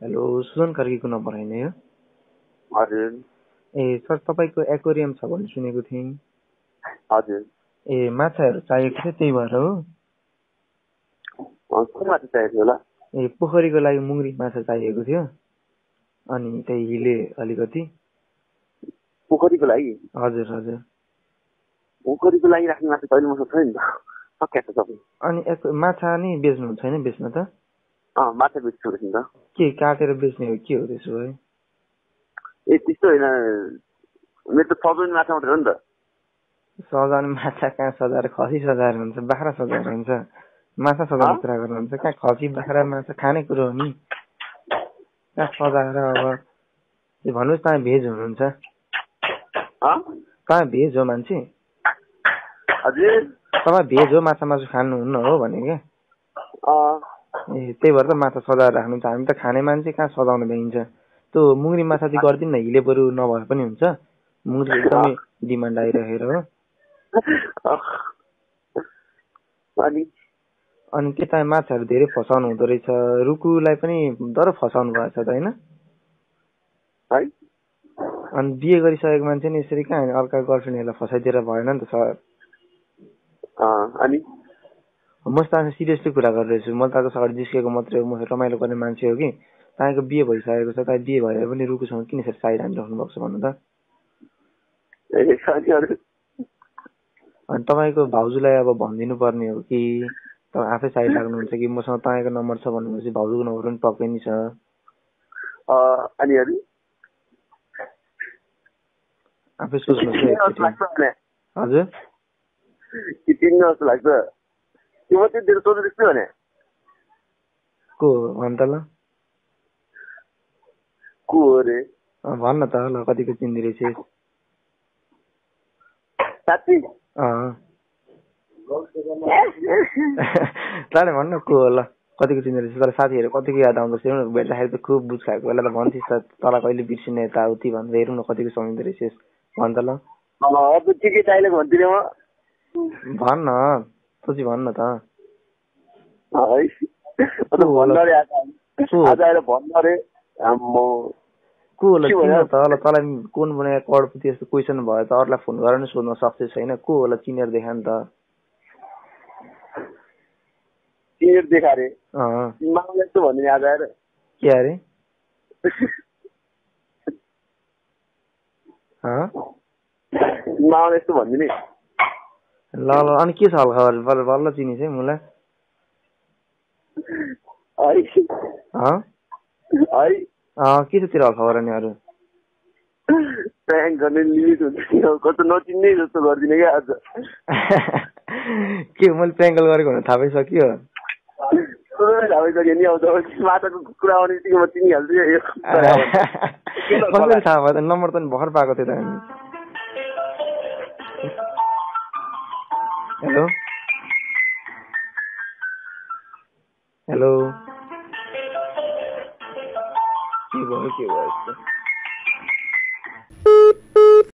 Hello Sujan कार्कीको number होइन यो हजुर। ए सर तपाईँको एक्वेरियम छ भन्ने सुनेको थिएँ। हजुर। ए माछाहरू चाहिएको थियो त्यही भएर हो। माछा चाहिएको होला? ए पोखरीको लागि मुङ्री माछा चाहिएको थियो अनि त्यही हिले अलिकति। पोखरीको लागि? हजुर हजुर। पोखरीको लागि राख्ने माछा मसँग छैन अनि माछा नि बेच्नुहुन्छ होइन बेच्न त? माछा बेच्छु नि त। के काटेर बेच्ने हो के हो त्यसो भए? ए त्यस्तो होइन। मेरो त सजाउने माछा मात्रै हो नि त। सजाउने माछा कहाँ सजाएर? खसी सजाएर हुन्छ बाख्रा सजाएर हुन्छ। माछा सजाउने कुरा गर्नुहुन्छ कहाँ खसी बाख्रा माछा खाने कुरो हो नि। कहाँ सजाएर अब भन्नुहोस् तपाईँ भेज हुनुहुन्छ? तपाईँ भेज हो मान्छे? हजुर। तपाईँ भेज हो माछा मासु खानुहुन्न हो भने क्या ए त्यही भएर त माछा सजाएर राख्नुहुन्छ हामी त खाने मान्छे कहाँ सजाउन भ्याइन्छ? त्यो मुङ्री माछा चाहिँ गरिदिनु न हिले बरु नभए पनि हुन्छ। मुङ्री एकदमै डिमान्ड आइरहेर हो। अनि? तपाईँ माछाहरू धेरै फसाउनु हुँदो रहेछ। रुकुलाई पनि डर फसाउनु भएको छ त होइन? अनि बिहे गरिसकेको मान्छे नि यसरी कहाँ अर्का गर्लफ्रेन्डहरूलाई फसाइदिएर भएन नि त सर। अनि? म त आज सिरियसली कुरा गरिरहेछु म त आज सर जिस्केको मात्रै हो। म रमाइलो गर्ने मान्छे हो कि? तपाईँको बिहे भइसकेको छ। तपाईँ बिहे भएर पनि रुकुसँग किन यसरी साइड हानिराख्नु भएको छ भन्नु त? अनि तपाईँको भाउजूलाई अब भनिदिनु पर्ने हो कि? तपाईँ आफै साइड लाग्नुहुन्छ कि? मसँग तपाईँको नम्बर छ भनेपछि भाउजूको नम्बर पनि पक्कै नि छ। आफै सोच्नुहोस् हजुर? लाग्छ? अरे अँ, भन्न त ल कतिको चिन्दी रहेछ साँच्ची अँ ताले भन्न को हो ल कतिको चिन्दी रहेछ तर साथीहरू कतिको याद आउँदो रहेछ हेर्नु न, भेट्दाखेरि त खुब बुझ खाएको बेला त भन्थिस् त तल कहिले बिर्सिने यताउति भनेर हेरौँ न कतिको सम्झिँदो रहेछस् भन् त ल अँ, अब चाहिएको भन्दिनँ म भन्नु आएर भन्नु आम्मो को होला? त तँलाई कुन बनाएर करोडपति जस्तो क्वेसन भयो त अरूलाई फोन गरेर नि सोध्न सक्छ छैन को होला चिनेर देखा नि त सिनियर देखा यस्तो आज आएर के अरे मामा यस्तो भनिदिने ल ल अनि के छ हाल खबर बल्ल बल्ल चिनिस् है? मलाई के छ तेरो हाल खबर अनि अरू गर्ने लिमिट हुन्छ कस्तो नचिन्ने जस्तो गरिदिने क्या आज। के मैले प्याङ्कल गरेको भने थाहा पाइसक्यो थाहा भइसक्यो नि कुरा आउने बित्तिकै म चिनिहाल्छु। कसरी थाहा भयो त नम्बर त नि भर्खर पाएको थियो त। हामी हेलो हेलो के भयो के भयो यस्तो